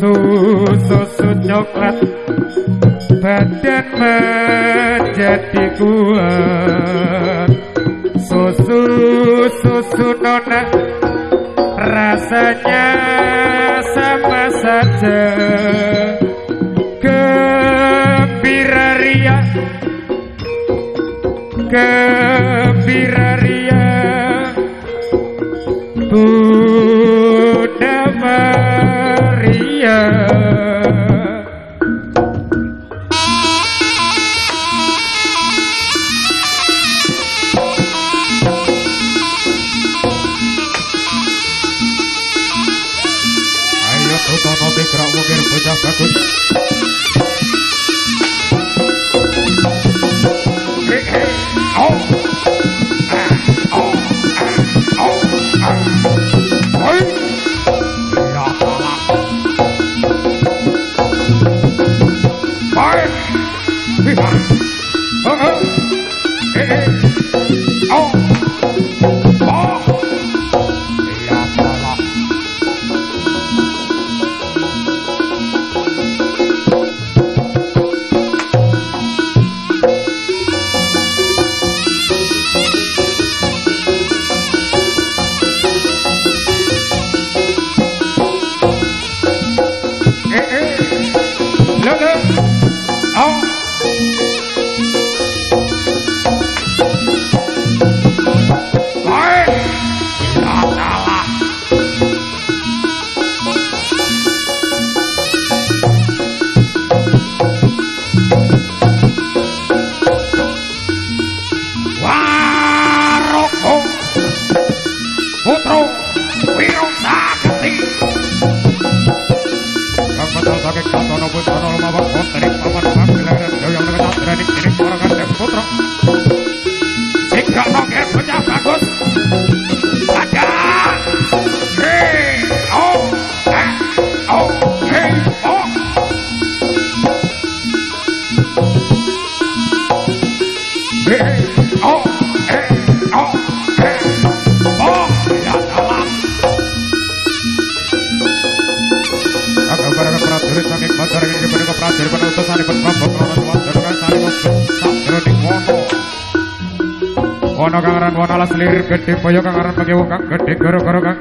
susu susu coklat. Badan menjadi kuat. Susu susu nona Rasanya sama saja. Gembira ria. Gembira poyo kang aran pakewu kang gedhe gara-gara kang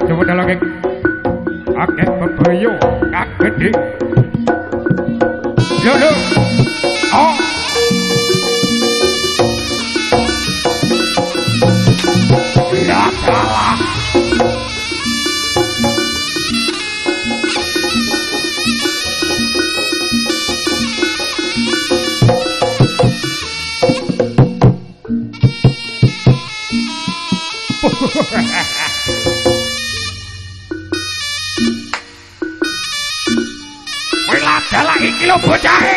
Kowe ladalah iki lho bocahe.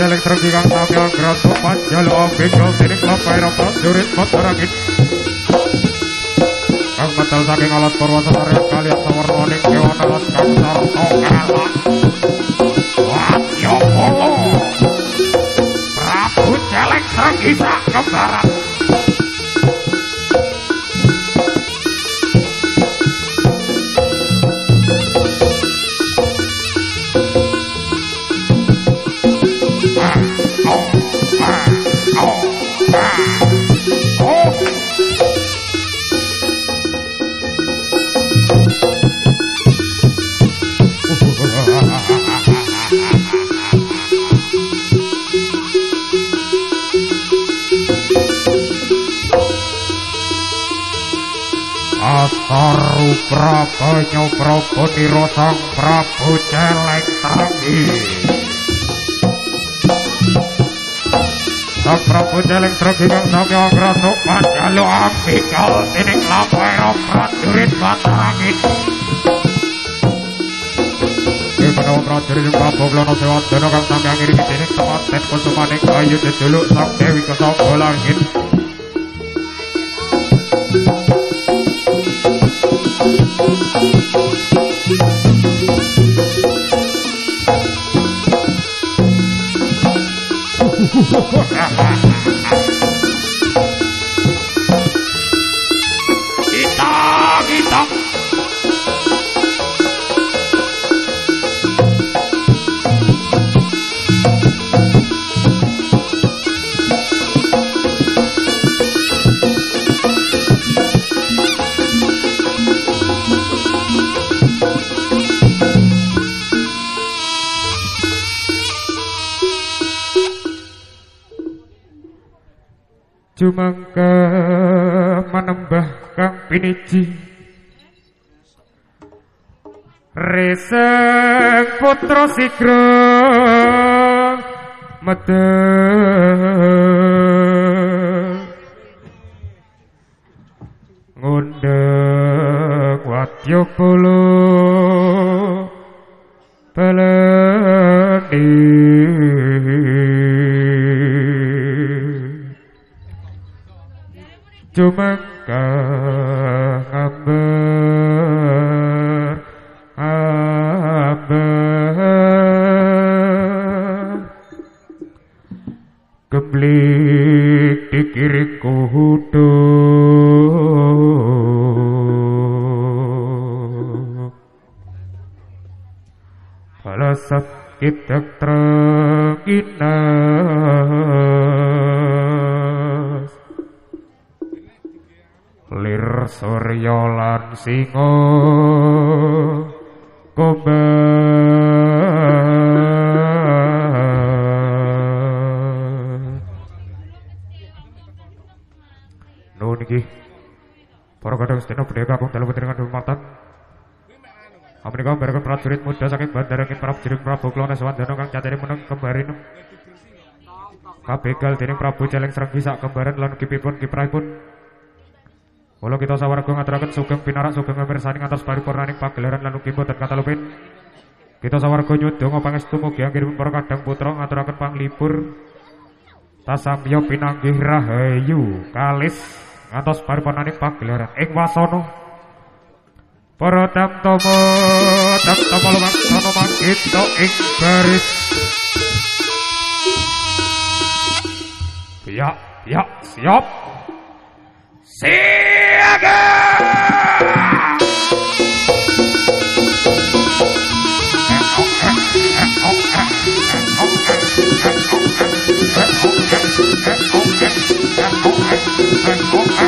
Pesawat elektrik yang tampil Grasso Pajalo official Sinik Lapa Eropa Jurit Masyarakat Kang metal saking alat perwasa Karya kalian sawar monik Kewan alat kang sarto Kalah Wah Yoko Prabu Celek Sang Isa Kebaran Karu Prabu Nyopro Budi Prabu Celek Tangi Sang Prabu Celek Tangi Kang Sang Yang Rasuk Panjalu Ampikal Tining Lapa Erok Prajurit Batangi Ibnu Prajurit Prabu Glono Sewat Dono Kang Sang Yang Iri Tining Tepat Tepat Sumanik Ayu Tidulu Sang Dewi Kesong Bolangin Ha ha ha! Jumangka manembah kang piniji. Reseng putra sigra medeng. Ngundang wadya kula cuma Chupaka surya lan singa kobar Nuhun niki para kadang sedina budaya kakung dalu putrikan dumatan Amerika memberikan prajurit muda saking bandara ingin Prabu Jiring Prabu Klona Swandana kang catene meneng kembarin kabegal dening Prabu Celeng Srenggi sak kembaran lan kipipun kiprahipun Kula kita sawarga ngaturaken sugeng pinarak sugeng mirsani ngantos paripurnaning pagelaran lan ugi boten katalupin kita sawarga nyudonga pangestu mugi anggenipun para kadang putra ngaturaken panglipur. Tasamya pinanggih rahayu kalis ngantos paripurnaning pagelaran ing wasana Para tamtama tamtama lumaksana mangkita ing baris. Siap, siap, siap Siaga! Siaga!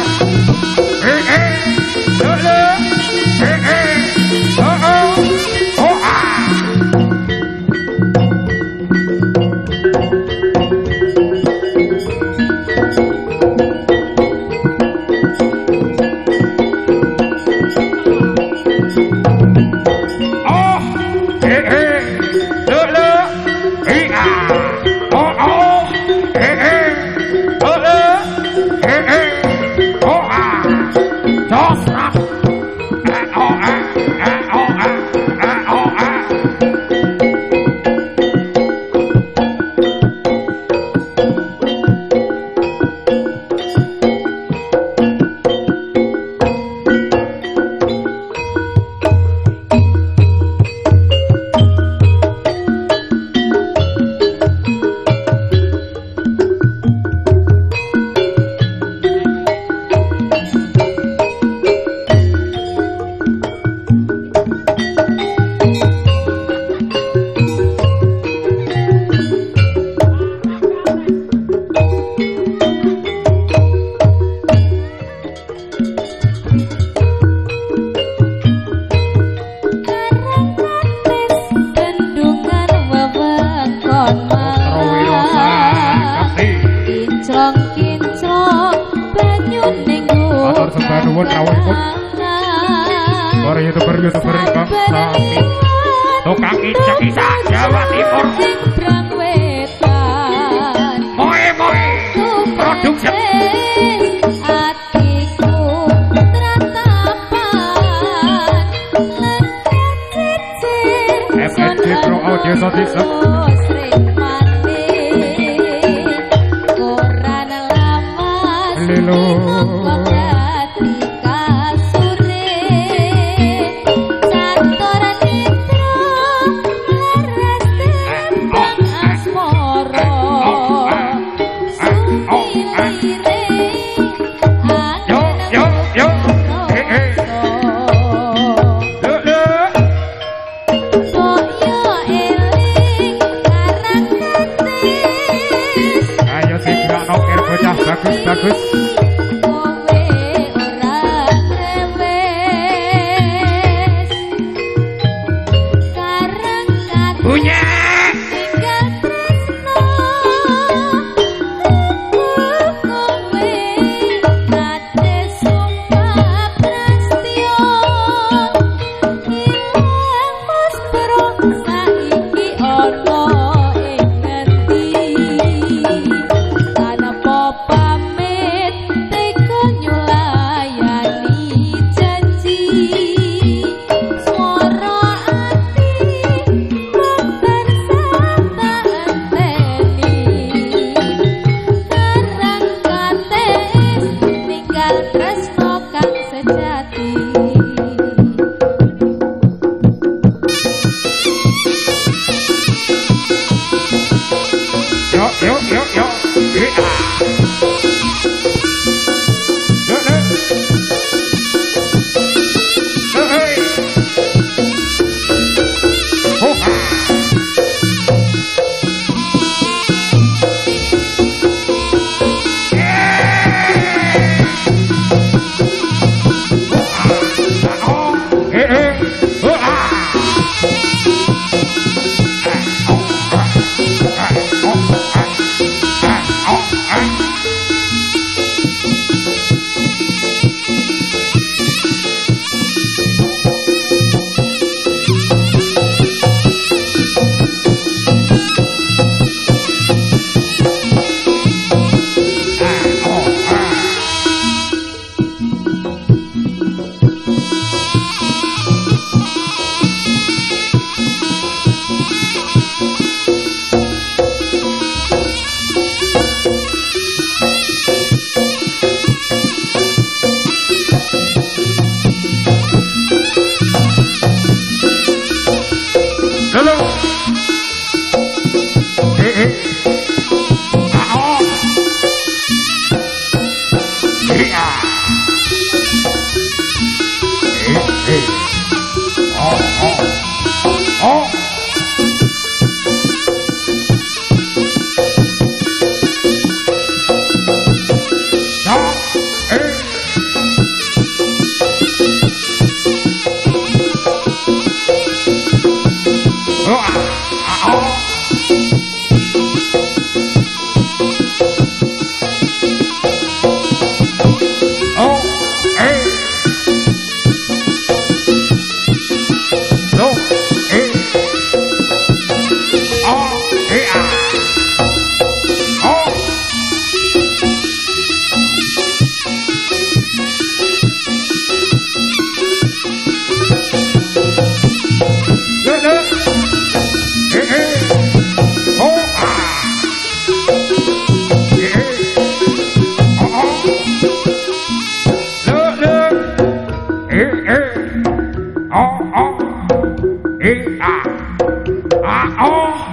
Oh.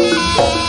Música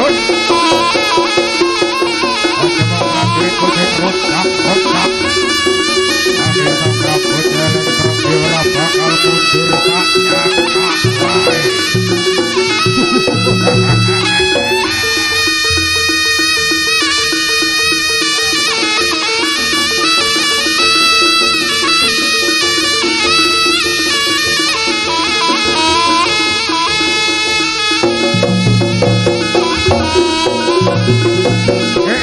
hot. ¡Eh!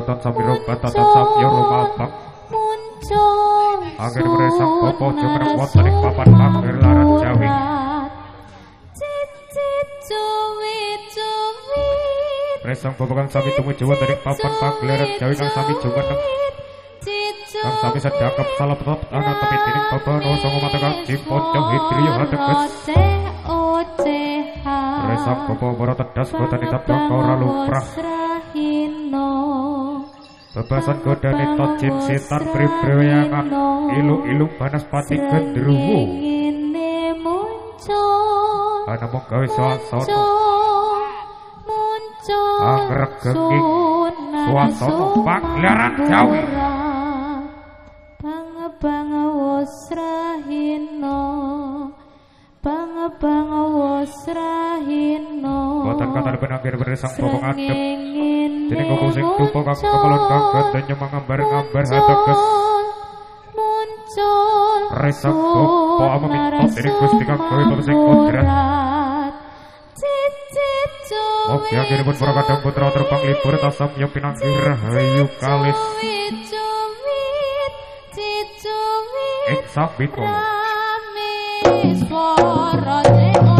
Tatan samiro batatan samyo muncul Angin meresap popo jumeneng wonten ing papan pager laran Jawi. cicit cuwi cuwi Resang bobokan sami tumuju wonten ing papan pagelaran Jawi kang sami jumeneng kang sami sedakep salah tetep ana tepi tining babana sanga mata kang ciponcong hidriyo hateges oceh ocehan Resang bobo para tedas boten ditaprak ora lumrah Bebasan godane tojin setan pribrewayangan Ilu-ilu panas pati gendruwo. Ini muncul. Ana mung gawe swasana Muncul Angrek ah, gengi Swasana pangliaran jawi. Bange bang wasrahinan wos rahino boten kata benangir beresang bobong adep Dene kok sing tupa kang kemelon kang ganteng nyemang ngambar-ngambar hateges muncul Resang bopo ama mintot dening Gusti kang gawe pemesing kodrat cuwi Mogi akhiripun para kadang putra terbang libur tasam ya pinanggih rahayu kalis cuwit cicuwit ing sabito rame suara tengok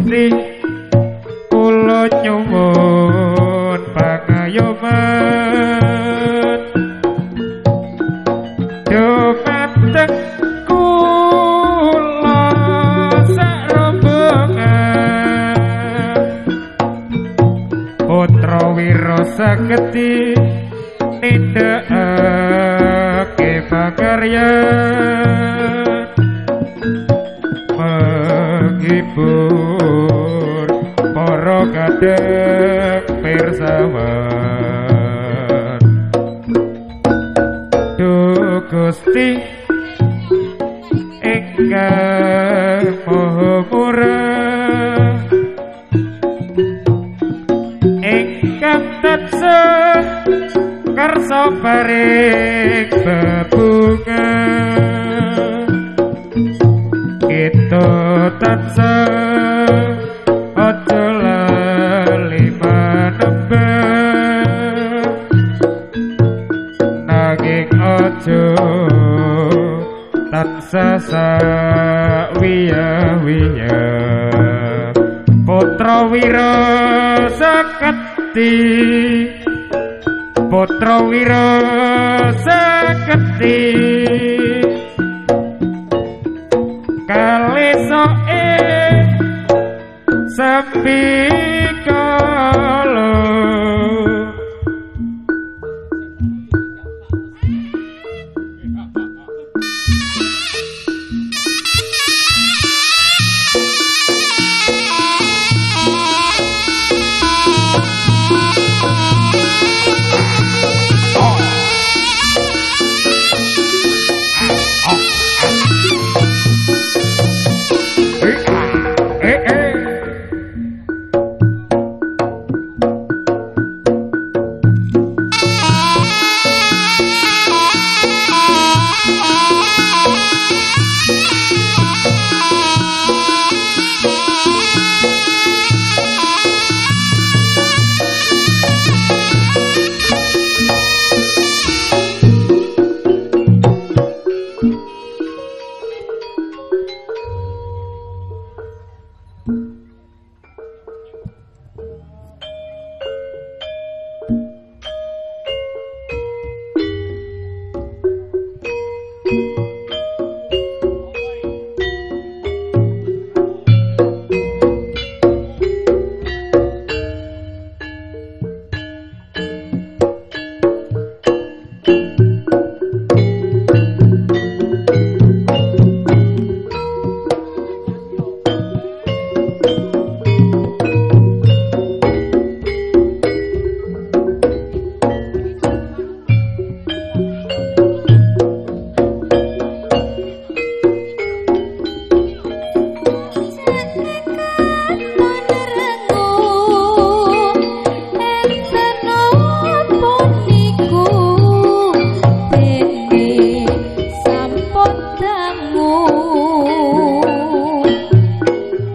Street.